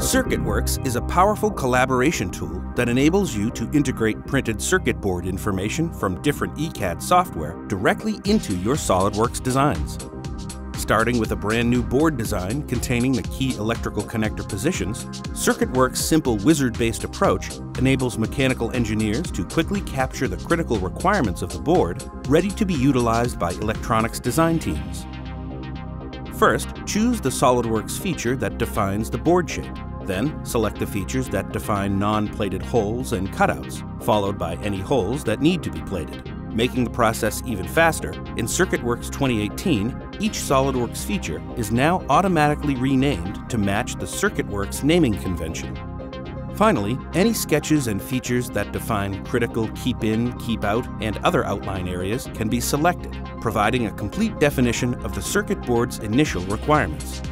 CircuitWorks is a powerful collaboration tool that enables you to integrate printed circuit board information from different ECAD software directly into your SOLIDWORKS designs. Starting with a brand new board design containing the key electrical connector positions, CircuitWorks' simple wizard-based approach enables mechanical engineers to quickly capture the critical requirements of the board, ready to be utilized by electronics design teams. First, choose the SOLIDWORKS feature that defines the board shape. Then, select the features that define non-plated holes and cutouts, followed by any holes that need to be plated. Making the process even faster, in CircuitWorks 2018, each SOLIDWORKS feature is now automatically renamed to match the CircuitWorks naming convention. Finally, any sketches and features that define critical keep in, keep out, and other outline areas can be selected, providing a complete definition of the circuit board's initial requirements.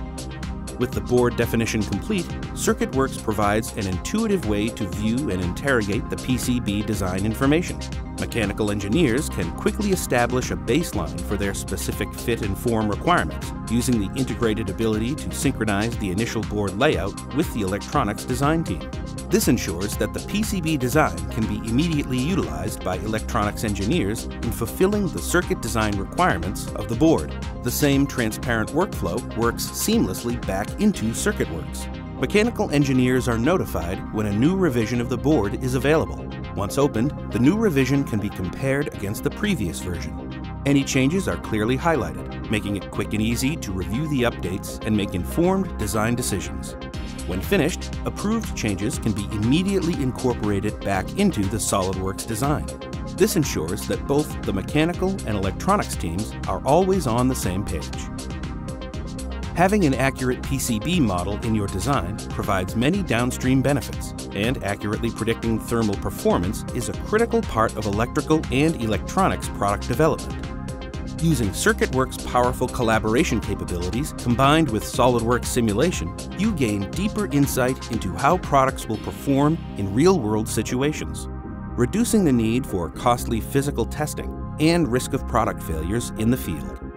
With the board definition complete, CircuitWorks provides an intuitive way to view and interrogate the PCB design information. Mechanical engineers can quickly establish a baseline for their specific fit and form requirements using the integrated ability to synchronize the initial board layout with the electronics design team. This ensures that the PCB design can be immediately utilized by electronics engineers in fulfilling the circuit design requirements of the board. The same transparent workflow works seamlessly back into CircuitWorks. Mechanical engineers are notified when a new revision of the board is available. Once opened, the new revision can be compared against the previous version. Any changes are clearly highlighted, making it quick and easy to review the updates and make informed design decisions. When finished, approved changes can be immediately incorporated back into the SOLIDWORKS design. This ensures that both the mechanical and electronics teams are always on the same page. Having an accurate PCB model in your design provides many downstream benefits, and accurately predicting thermal performance is a critical part of electrical and electronics product development. Using CircuitWorks' powerful collaboration capabilities combined with SOLIDWORKS simulation, you gain deeper insight into how products will perform in real-world situations, reducing the need for costly physical testing and risk of product failures in the field.